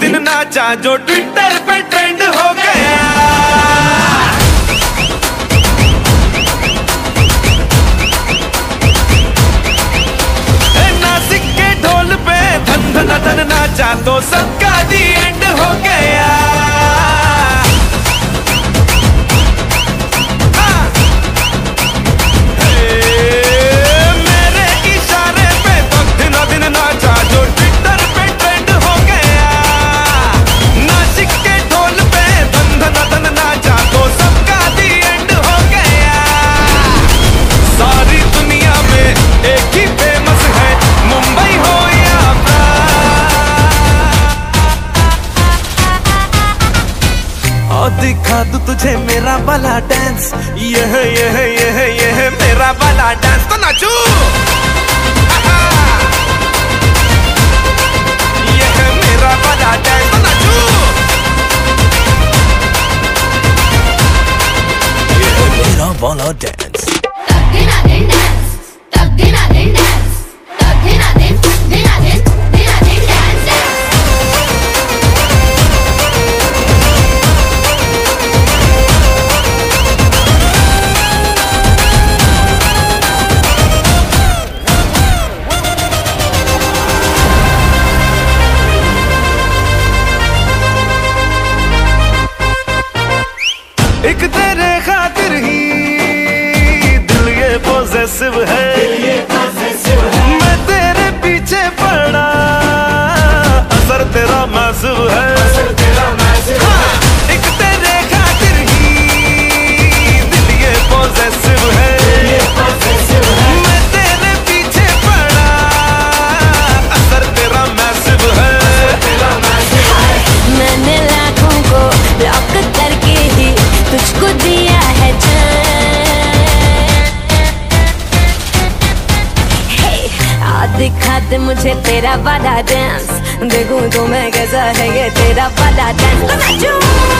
दिन नाचा जो ट्विटर पे ट्रेंड हो गया। धन धन धन नाचा तो सबका दी एंड हो गया। दिखा दू तुझे मेरा वाला डांस ये है ये है ये है ये है मेरा वाला डांस तो नाचू। आहा। ये है मेरा वाला डांस तो नाचू। ये है मेरा वाला डांस एक तेरे खातिर ही दिल ये पॉजिटिव है। दिखा दे मुझे तेरा वाला डांस देखूँ तो मैं कैसा है ये तेरा वाला डांस